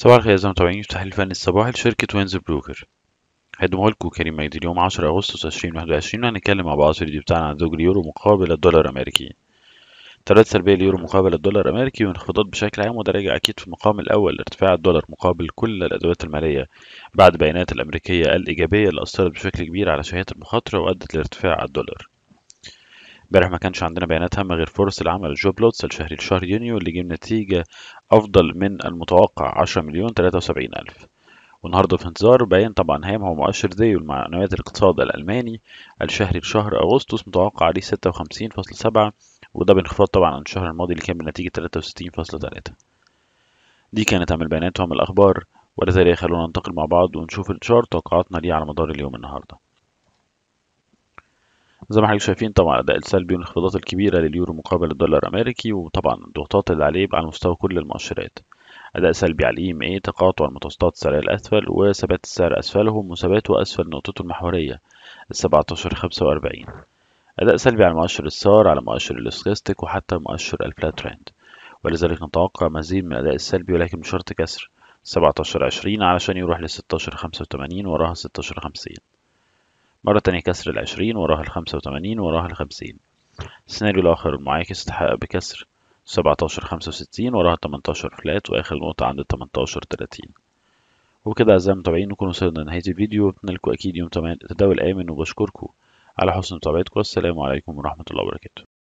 صباح الخير أعزائي المتابعين في تحليل فني الصباحي لشركة Windsor Brokers. هيقدمه لكم كريم مجدي اليوم 10 أغسطس 2021 وهنتكلم مع بعض في الفيديو بتاعنا عن زوج اليورو مقابل الدولار الأمريكي. تداولات سلبية اليورو مقابل الدولار الأمريكي وانخفاضات بشكل عام وده راجع أكيد في المقام الأول لارتفاع الدولار مقابل كل الأدوات المالية بعد بيانات الأمريكية الإيجابية اللي أثرت بشكل كبير على شهية المخاطرة وأدت لارتفاع الدولار. امبارح ما كانش عندنا بيانات هامة غير فرص العمل. ال JOLTS الشهري لشهر يونيو اللي جه بنتيجة أفضل من المتوقع 10 مليون 73 ألف. والنهارده في انتظار بيان طبعا هام هو مؤشر ZEW لمعنويات الاقتصاد الألماني. الشهري لشهر أغسطس متوقع عليه 56.7 وده بانخفاض طبعا عن الشهر الماضي اللي كان بنتيجة 63.3 دي كانت أهم البيانات وأهم الأخبار ولذلك خلونا ننتقل مع بعض ونشوف ال chart توقعاتنا ليه على مدار اليوم النهارده. زي ما حضرتك شايفين طبعا الأداء السلبي والانخفاضات الكبيرة لليورو مقابل الدولار الأمريكي وطبعا الضغوطات اللي عليه على مستوى كل المؤشرات. أداء سلبي على ال EMA تقاطع المتوسطات السعرية الأسفل وثبات السعر أسفلهم وثباته أسفل نقطته السبعتاشر خمسة وأربعين. أداء سلبي على مؤشر ال SAR على مؤشر ال Stochastic وحتى مؤشر ال flat trend ولذلك نتوقع مزيد من الأداء السلبي ولكن بشرط كسر سبعتاشر عشرين علشان يروح خمسة وتمانين وراها ستاشر خمسين. مرة تانية كسر العشرين وراها الخمسة وتمانين وراها الخمسين. السيناريو الآخر المعاكس تحقق بكسر سبعتاشر خمسة وستين وراها تمنتاشر فلات وآخر نقطة عند التمنتاشر تلاتين. وبكده أعزائي المتابعين نكون وصلنا لنهاية الفيديو. بتمنى لكم أكيد يوم تداول آمن وبشكركم. على حسن متابعتكم والسلام عليكم ورحمة الله وبركاته.